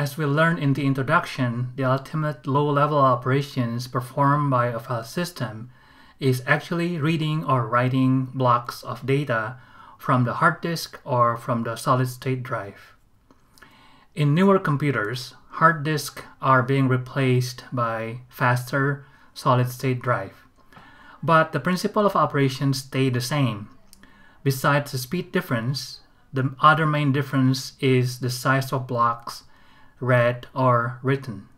As we learned in the introduction, the ultimate low-level operations performed by a file system is actually reading or writing blocks of data from the hard disk or from the solid-state drive. In newer computers, hard disks are being replaced by faster solid-state drive. But the principle of operation stay the same. Besides the speed difference, the other main difference is the size of blocks read or written.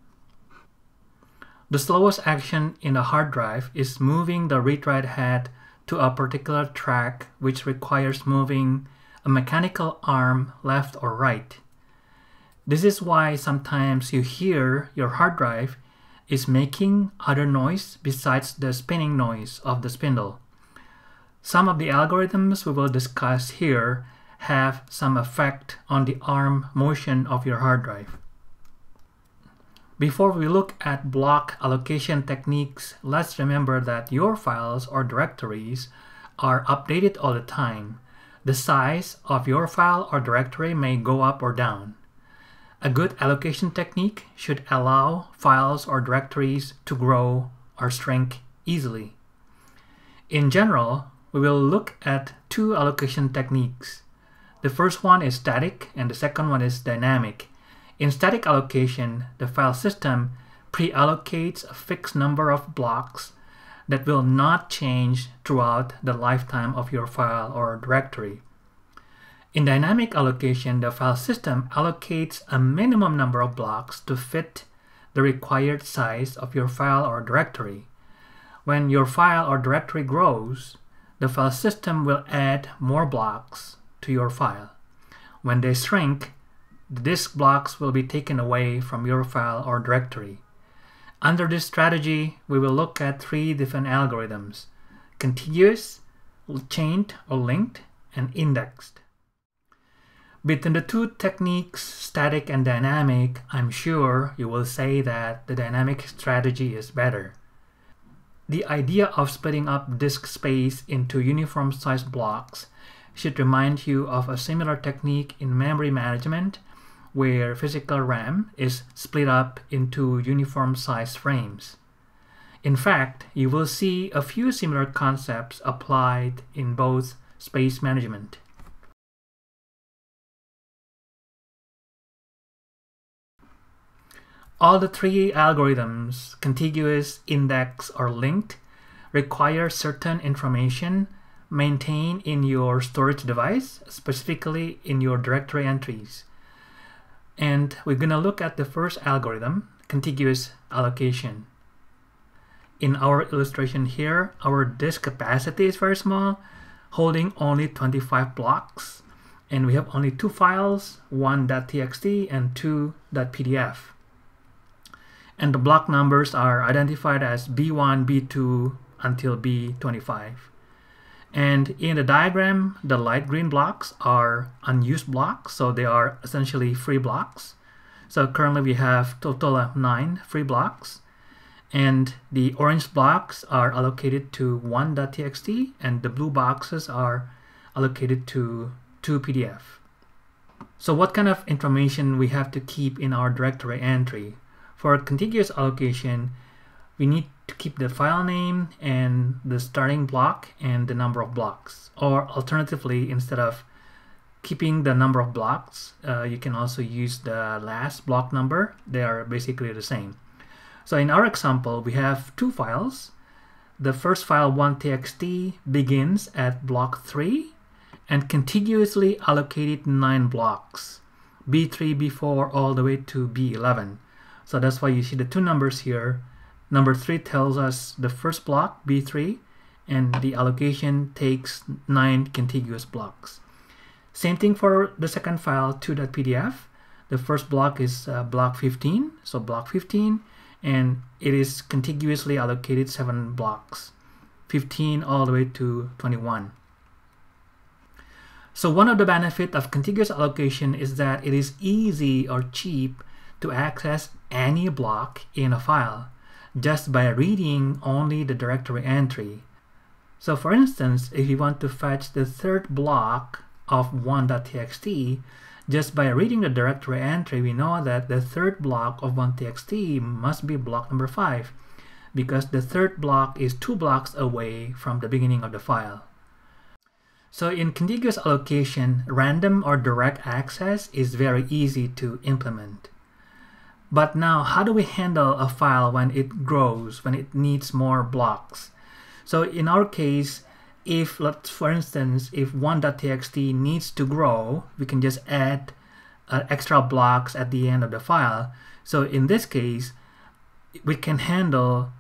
The slowest action in a hard drive is moving the read-write head to a particular track which requires moving a mechanical arm left or right. This is why sometimes you hear your hard drive is making other noise besides the spinning noise of the spindle. Some of the algorithms we will discuss here have some effect on the arm motion of your hard drive. Before we look at block allocation techniques, let's remember that your files or directories are updated all the time. The size of your file or directory may go up or down. A good allocation technique should allow files or directories to grow or shrink easily. In general, we will look at two allocation techniques. The first one is static and the second one is dynamic. In static allocation, the file system pre-allocates a fixed number of blocks that will not change throughout the lifetime of your file or directory. In dynamic allocation, the file system allocates a minimum number of blocks to fit the required size of your file or directory. When your file or directory grows, the file system will add more blocks to your file. When they shrink, the disk blocks will be taken away from your file or directory. Under this strategy, we will look at three different algorithms, contiguous, chained or linked, and indexed. Between the two techniques, static and dynamic, I'm sure you will say that the dynamic strategy is better. The idea of splitting up disk space into uniform sized blocks should remind you of a similar technique in memory management where physical RAM is split up into uniform sized frames. In fact, you will see a few similar concepts applied in both space management. All the three algorithms, contiguous, index, or linked, require certain information maintained in your storage device, specifically in your directory entries. And we're going to look at the first algorithm, contiguous allocation. In our illustration here, our disk capacity is very small, holding only 25 blocks. And we have only two files, one .txt and two .pdf and the block numbers are identified as B1, B2 until B25. And in the diagram, the light green blocks are unused blocks, so they are essentially free blocks. So currently we have total of nine free blocks. And the orange blocks are allocated to 1.txt and the blue boxes are allocated to 2 PDF. So what kind of information we have to keep in our directory entry? For a contiguous allocation, we need to keep the file name and the starting block and the number of blocks. Or alternatively, instead of keeping the number of blocks, uh, you can also use the last block number. They are basically the same. So in our example, we have two files. The first file 1txt begins at block 3 and contiguously allocated 9 blocks, B3, B4, all the way to B11. So that's why you see the two numbers here. Number 3 tells us the first block, B3, and the allocation takes 9 contiguous blocks. Same thing for the second file, 2.pdf. The first block is uh, block 15, so block 15, and it is contiguously allocated 7 blocks, 15 all the way to 21. So one of the benefit of contiguous allocation is that it is easy or cheap to access any block in a file just by reading only the directory entry. So for instance, if you want to fetch the third block of 1.txt, just by reading the directory entry, we know that the third block of 1.txt must be block number 5, because the third block is two blocks away from the beginning of the file. So in contiguous allocation, random or direct access is very easy to implement. But now, how do we handle a file when it grows, when it needs more blocks? So in our case, if let's for instance, if 1.txt needs to grow, we can just add uh, extra blocks at the end of the file. So in this case, we can handle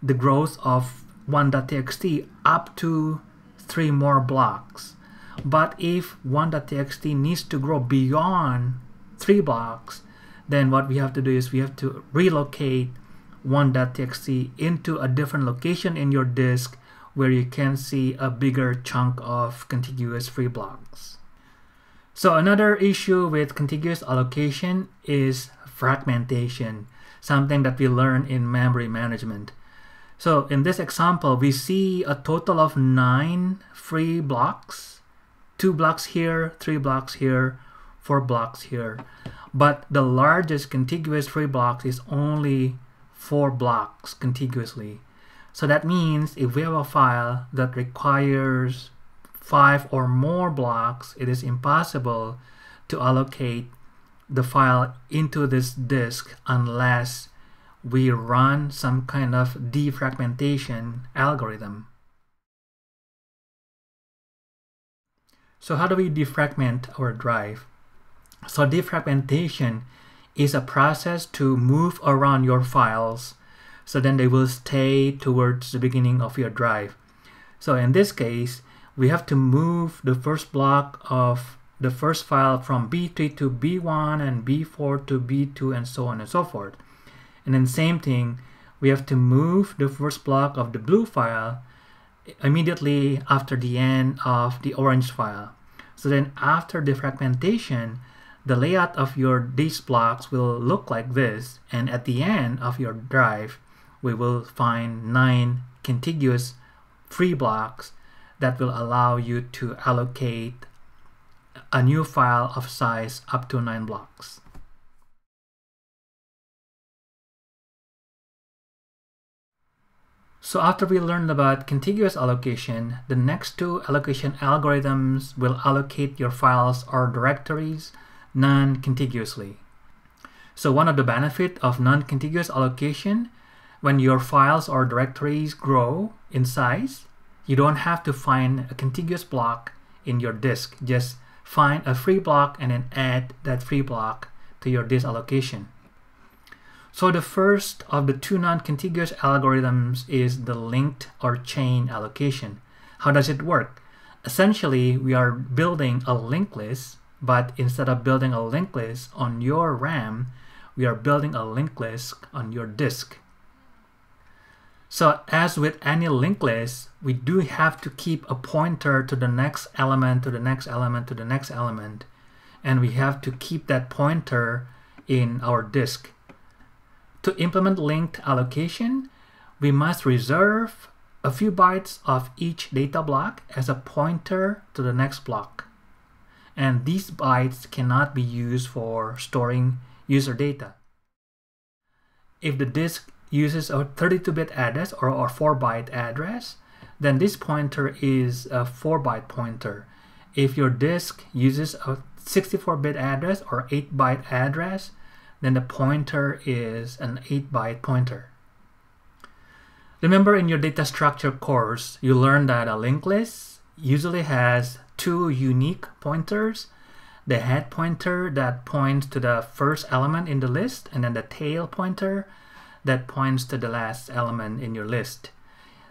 the growth of 1.txt up to three more blocks. But if 1.txt needs to grow beyond three blocks, then what we have to do is we have to relocate 1.txt into a different location in your disk where you can see a bigger chunk of contiguous free blocks. So another issue with contiguous allocation is fragmentation, something that we learn in memory management. So in this example, we see a total of nine free blocks, two blocks here, three blocks here, four blocks here but the largest contiguous free block is only four blocks contiguously. So that means if we have a file that requires five or more blocks, it is impossible to allocate the file into this disk unless we run some kind of defragmentation algorithm. So how do we defragment our drive? So defragmentation is a process to move around your files so then they will stay towards the beginning of your drive. So in this case, we have to move the first block of the first file from B3 to B1 and B4 to B2 and so on and so forth. And then same thing, we have to move the first block of the blue file immediately after the end of the orange file. So then after defragmentation, the layout of your disk blocks will look like this and at the end of your drive we will find nine contiguous free blocks that will allow you to allocate a new file of size up to 9 blocks. So after we learned about contiguous allocation, the next two allocation algorithms will allocate your files or directories non-contiguously. So one of the benefit of non-contiguous allocation, when your files or directories grow in size, you don't have to find a contiguous block in your disk. Just find a free block and then add that free block to your disk allocation. So the first of the two non-contiguous algorithms is the linked or chain allocation. How does it work? Essentially, we are building a linked list but instead of building a linked list on your RAM, we are building a linked list on your disk. So as with any linked list, we do have to keep a pointer to the next element, to the next element, to the next element. And we have to keep that pointer in our disk. To implement linked allocation, we must reserve a few bytes of each data block as a pointer to the next block and these bytes cannot be used for storing user data. If the disk uses a 32-bit address or a 4-byte address, then this pointer is a 4-byte pointer. If your disk uses a 64-bit address or 8-byte address, then the pointer is an 8-byte pointer. Remember in your data structure course, you learned that a linked list usually has two unique pointers the head pointer that points to the first element in the list and then the tail pointer that points to the last element in your list.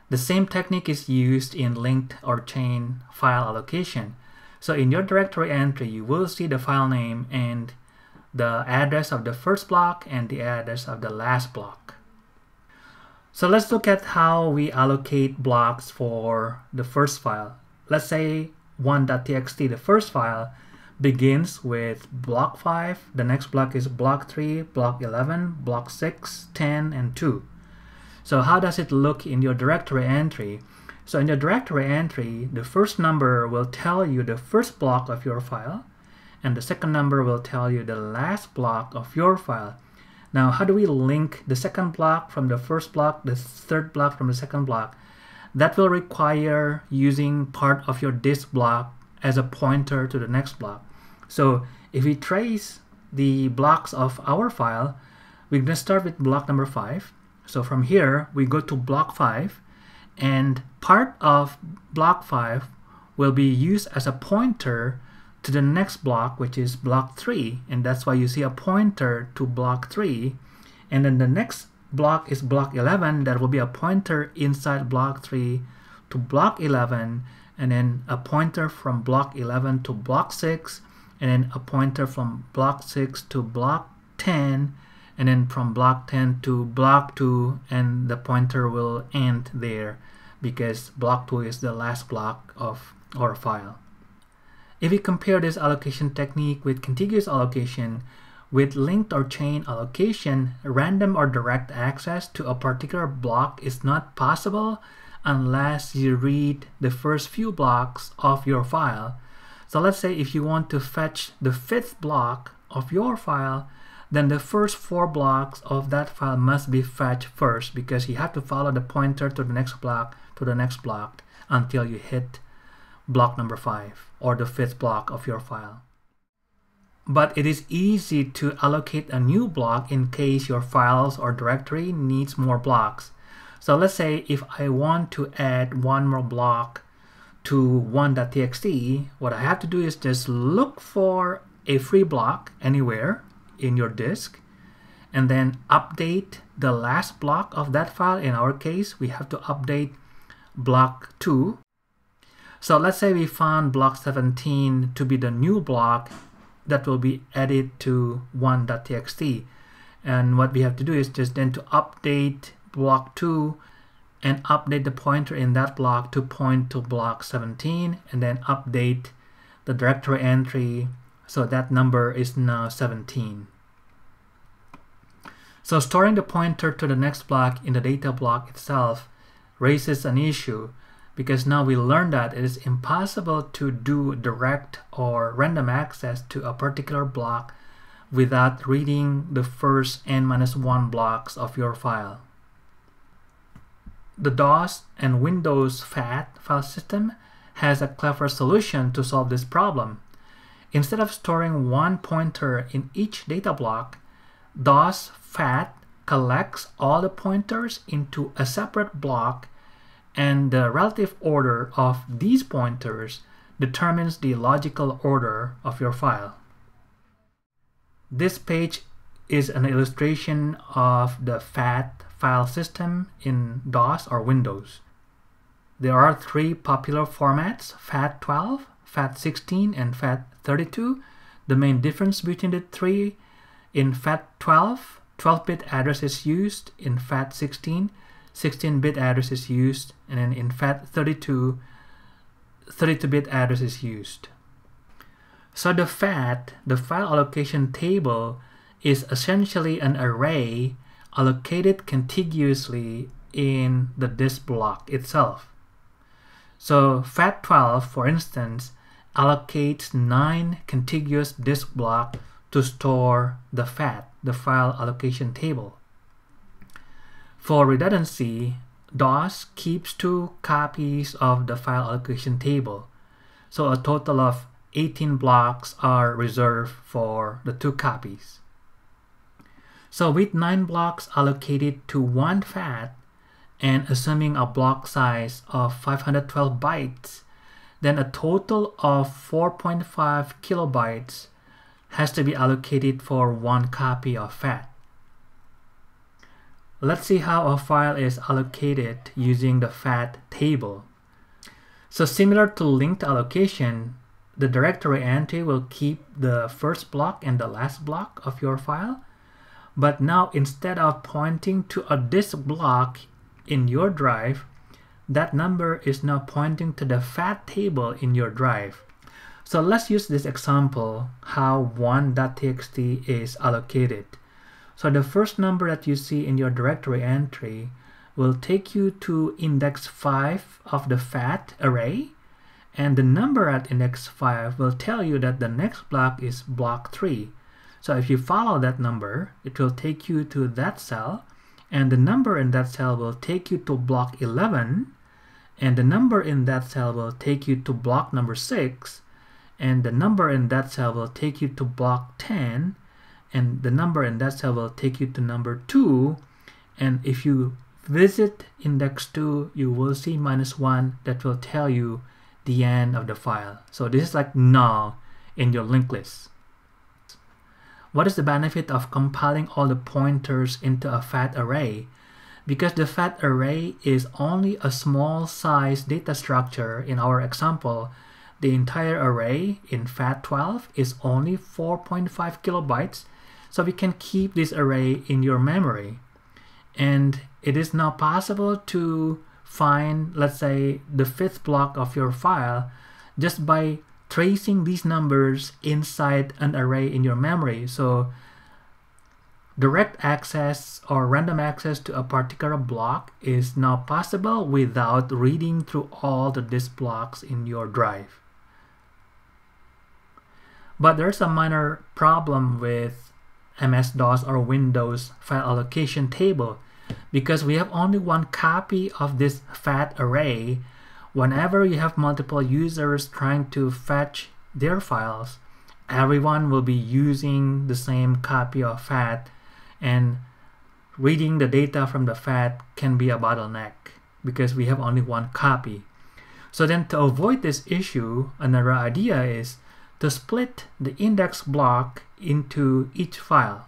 The same technique is used in linked or chain file allocation. So in your directory entry, you will see the file name and the address of the first block and the address of the last block. So let's look at how we allocate blocks for the first file. Let's say 1.txt, the first file, begins with block 5, the next block is block 3, block 11, block 6, 10, and 2. So how does it look in your directory entry? So in the directory entry, the first number will tell you the first block of your file, and the second number will tell you the last block of your file. Now, how do we link the second block from the first block, the third block from the second block? That will require using part of your disk block as a pointer to the next block. So if we trace the blocks of our file, we're going to start with block number 5. So from here, we go to block 5, and part of block 5 will be used as a pointer to the next block, which is block 3, and that's why you see a pointer to block 3. And then the next block is block 11, that will be a pointer inside block 3 to block 11, and then a pointer from block 11 to block 6, and then a pointer from block 6 to block 10, and then from block 10 to block 2, and the pointer will end there because block 2 is the last block of our file. If we compare this allocation technique with contiguous allocation, with linked or chain allocation, random or direct access to a particular block is not possible unless you read the first few blocks of your file. So let's say if you want to fetch the fifth block of your file, then the first four blocks of that file must be fetched first because you have to follow the pointer to the next block to the next block until you hit block number 5 or the fifth block of your file. But it is easy to allocate a new block in case your files or directory needs more blocks. So let's say if I want to add one more block to 1.txt, what I have to do is just look for a free block anywhere in your disk and then update the last block of that file. In our case, we have to update block 2 so let's say we found block 17 to be the new block that will be added to 1.txt. And what we have to do is just then to update block 2 and update the pointer in that block to point to block 17 and then update the directory entry so that number is now 17. So storing the pointer to the next block in the data block itself raises an issue because now we learned that it is impossible to do direct or random access to a particular block without reading the first n-1 blocks of your file. The DOS and Windows FAT file system has a clever solution to solve this problem. Instead of storing one pointer in each data block, DOS FAT collects all the pointers into a separate block and the relative order of these pointers determines the logical order of your file. This page is an illustration of the FAT file system in DOS or Windows. There are three popular formats, FAT12, FAT16, and FAT32. The main difference between the three, in FAT12, 12-bit address is used, in FAT16, 16-bit address is used, and then in FAT32, 32-bit address is used. So the FAT, the file allocation table, is essentially an array allocated contiguously in the disk block itself. So FAT12, for instance, allocates 9 contiguous disk block to store the FAT, the file allocation table. For redundancy, DOS keeps two copies of the file allocation table. So a total of 18 blocks are reserved for the two copies. So with 9 blocks allocated to one FAT, and assuming a block size of 512 bytes, then a total of 4.5 kilobytes has to be allocated for one copy of FAT. Let's see how a file is allocated using the FAT table. So similar to linked allocation, the directory entry will keep the first block and the last block of your file. But now instead of pointing to a disk block in your drive, that number is now pointing to the FAT table in your drive. So let's use this example how 1.txt is allocated. So the first number that you see in your directory entry will take you to index 5 of the fat array and the number at index 5 will tell you that the next block is block 3. So if you follow that number, it will take you to that cell and the number in that cell will take you to block 11 and the number in that cell will take you to block number 6 and the number in that cell will take you to block 10 and the number in that cell will take you to number 2 and if you visit index 2 you will see minus 1 that will tell you the end of the file. So this is like null in your linked list. What is the benefit of compiling all the pointers into a fat array? Because the fat array is only a small size data structure. In our example the entire array in FAT12 is only 4.5 kilobytes so we can keep this array in your memory. And it is now possible to find, let's say, the fifth block of your file just by tracing these numbers inside an array in your memory. So direct access or random access to a particular block is now possible without reading through all the disk blocks in your drive. But there's a minor problem with MS-DOS or Windows file allocation table because we have only one copy of this FAT array whenever you have multiple users trying to fetch their files everyone will be using the same copy of FAT and reading the data from the FAT can be a bottleneck because we have only one copy. So then to avoid this issue, another idea is to split the index block into each file.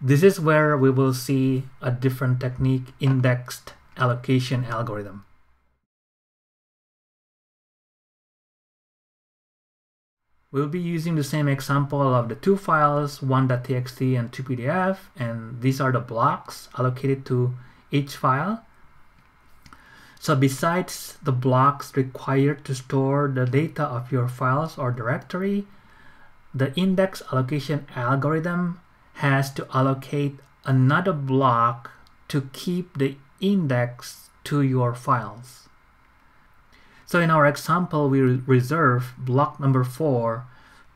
This is where we will see a different technique indexed allocation algorithm. We'll be using the same example of the two files, one.txt and 2pdf, and these are the blocks allocated to each file. So besides the blocks required to store the data of your files or directory, the index allocation algorithm has to allocate another block to keep the index to your files. So in our example, we reserve block number 4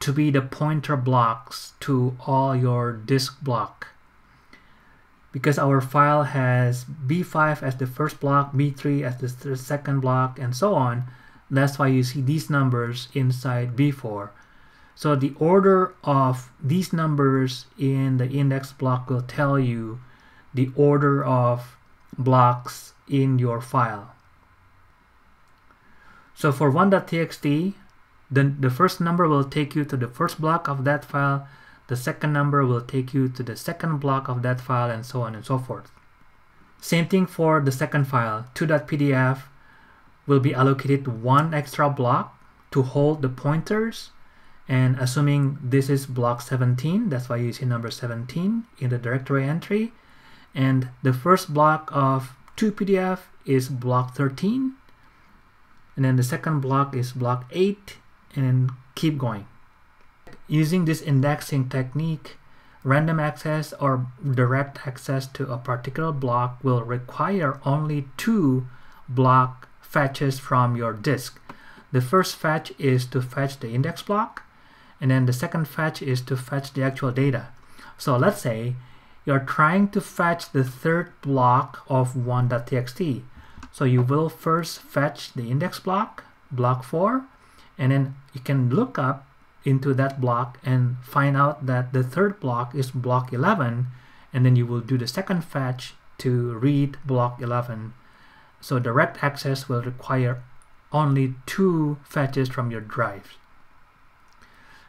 to be the pointer blocks to all your disk block because our file has B5 as the first block, B3 as the second block, and so on. That's why you see these numbers inside B4. So the order of these numbers in the index block will tell you the order of blocks in your file. So for 1.txt, the, the first number will take you to the first block of that file, the second number will take you to the second block of that file and so on and so forth. Same thing for the second file, 2.pdf will be allocated one extra block to hold the pointers and assuming this is block 17, that's why you see number 17 in the directory entry. And the first block of 2pdf is block 13. And then the second block is block 8 and then keep going. Using this indexing technique, random access or direct access to a particular block will require only two block fetches from your disk. The first fetch is to fetch the index block, and then the second fetch is to fetch the actual data. So let's say you're trying to fetch the third block of 1.txt. So you will first fetch the index block, block 4, and then you can look up into that block and find out that the third block is block 11 and then you will do the second fetch to read block 11 so direct access will require only two fetches from your drive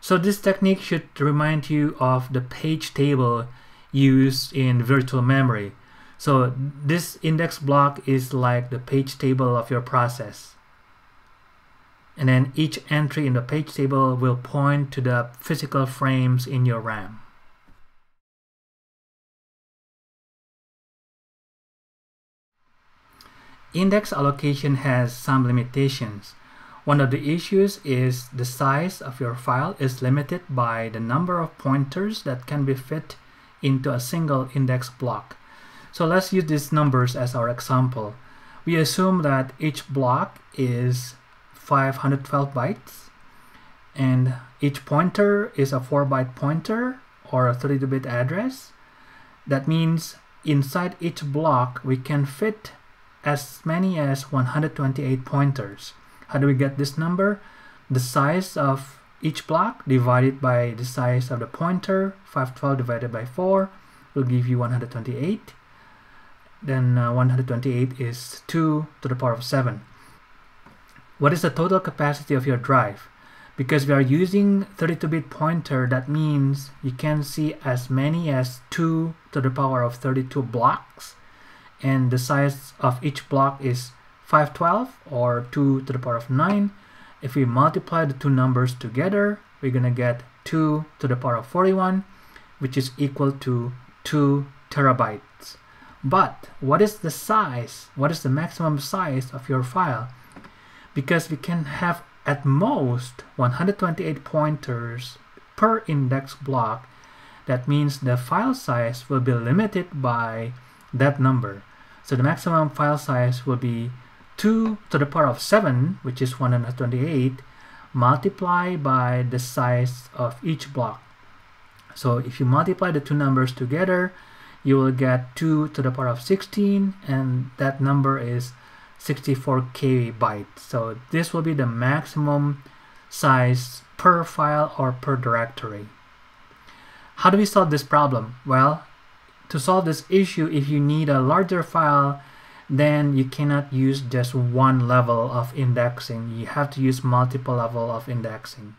so this technique should remind you of the page table used in virtual memory so this index block is like the page table of your process and then each entry in the page table will point to the physical frames in your RAM. Index allocation has some limitations. One of the issues is the size of your file is limited by the number of pointers that can be fit into a single index block. So let's use these numbers as our example. We assume that each block is 512 bytes and each pointer is a 4 byte pointer or a 32 bit address. That means inside each block we can fit as many as 128 pointers. How do we get this number? The size of each block divided by the size of the pointer, 512 divided by 4 will give you 128. Then uh, 128 is 2 to the power of 7. What is the total capacity of your drive? Because we are using 32-bit pointer, that means you can see as many as 2 to the power of 32 blocks. And the size of each block is 512 or 2 to the power of 9 if we multiply the two numbers together, we're going to get 2 to the power of 41, which is equal to 2 terabytes. But what is the size? What is the maximum size of your file? Because we can have at most 128 pointers per index block. That means the file size will be limited by that number. So the maximum file size will be 2 to the power of 7, which is 128, multiplied by the size of each block. So if you multiply the two numbers together, you will get 2 to the power of 16, and that number is 64k bytes. So this will be the maximum size per file or per directory. How do we solve this problem? Well, to solve this issue, if you need a larger file, then you cannot use just one level of indexing. You have to use multiple level of indexing.